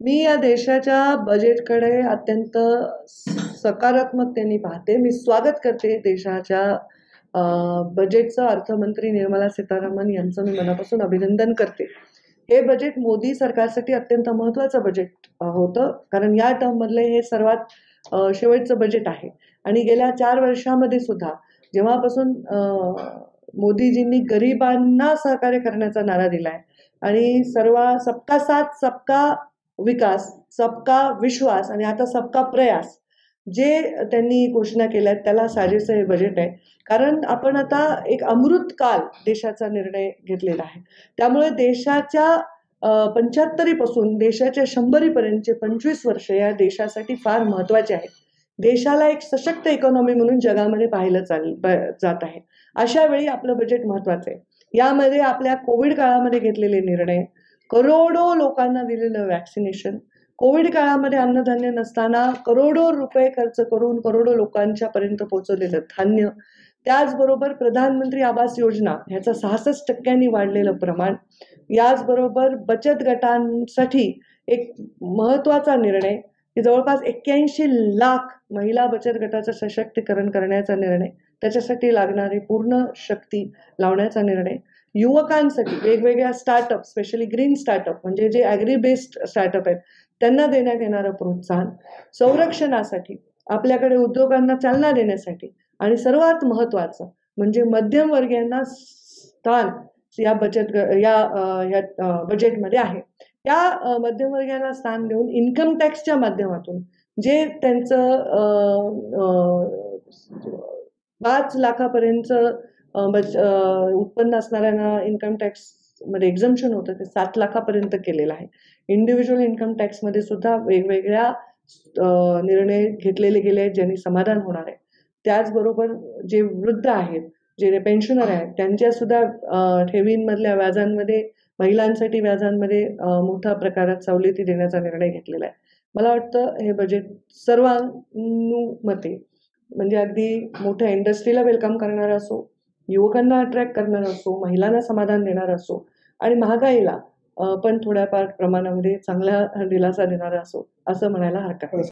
मी या देशाच्या बजेटकडे अत्यंत सकारात्मकतेने पाहते. मी स्वागत करते देशाच्या बजेटचं अर्थमंत्री निर्मला सीतारामन यांचं मी मनापासून अभिनंदन करते. हे बजेट मोदी सरकारसाठी अत्यंत महत्त्वाचं बजेट होतं. कारण या टर्ममधले हे सर्वात शेवटचं बजेट आहे. आणि गेल्या चार वर्षामध्ये सुद्धा जेव्हापासून मोदीजींनी गरिबांना सहकार्य करण्याचा नारा दिला आहे आणि सर्व सबका साथ सबका विकास सबका विश्वास आणि आता सबका प्रयास जे त्यांनी घोषणा केल्या आहेत त्याला साजेसं हे बजेट आहे. कारण आपण आता एक अमृत काल देशाचा निर्णय घेतलेला आहे. त्यामुळे देशाच्या पंच्याहत्तरीपासून देशाच्या शंभरीपर्यंतचे पंचवीस वर्ष या देशासाठी फार महत्त्वाचे आहेत. देशाला एक सशक्त इकॉनॉमी म्हणून जगामध्ये पाहिलं चाल जात आहे. अशा वेळी आपलं बजेट महत्त्वाचं आहे. यामध्ये आपल्या कोविड काळामध्ये घेतलेले निर्णय करोडो लोकांना दिलेलं वॅक्सिनेशन कोविड काळामध्ये अन्नधान्य नसताना करोडो रुपये खर्च करून करोडो लोकांच्या पर्यंत पोहोचवलेलं धान्य. त्याचबरोबर प्रधानमंत्री आवास योजना ह्याचं सहासष्ट टक्क्यांनी वाढलेलं प्रमाण. याचबरोबर बचत गटांसाठी एक महत्त्वाचा निर्णय. की जवळपास एक्क्याऐंशी लाख महिला बचत गटाचं सशक्तीकरण करण्याचा निर्णय. त्याच्यासाठी लागणारी पूर्ण शक्ती लावण्याचा निर्णय. युवकांसाठी वेगवेगळ्या स्टार्टअप स्पेशली ग्रीन स्टार्टअप म्हणजे जे ॲग्री बेस्ड स्टार्टअप आहेत त्यांना देण्यात येणारं प्रोत्साहन संरक्षणासाठी आपल्याकडे उद्योगांना चालना देण्यासाठी आणि सर्वात महत्त्वाचं म्हणजे मध्यमवर्गीयांना स्थान या बचत ग या या बजेटमध्ये आहे. या मध्यमवर्गीयांना स्थान देऊन इन्कम टॅक्सच्या माध्यमातून जे त्यांचं पाच लाखापर्यंत उत्पन्न असणाऱ्यांना इन्कम टॅक्समध्ये एक्झम्पशन होतं ते सात लाखापर्यंत केलेलं आहे. इंडिव्हिज्युअल इन्कम टॅक्समध्ये सुद्धा वेगवेगळ्या निर्णय घेतलेले गेले आहेत ज्यांनी समाधान होणार आहे. त्याचबरोबर जे वृद्ध आहेत जे पेन्शनर आहेत त्यांच्यासुद्धा सुद्धा ठेवींमधल्या व्याजांमध्ये महिलांसाठी व्याजांमध्ये मोठ्या प्रकारात सवलती देण्याचा निर्णय घेतलेला आहे. मला वाटतं हे बजेट सर्वानुमते म्हणजे अगदी मोठ्या इंडस्ट्रीला वेलकम करणारं असो युवकांना अट्रॅक्ट करणार असो महिलांना समाधान देणार असो आणि महागाईला पण थोड्याफार प्रमाणामध्ये चांगला दिलासा देणारा असो असं म्हणायला हरकत नाही.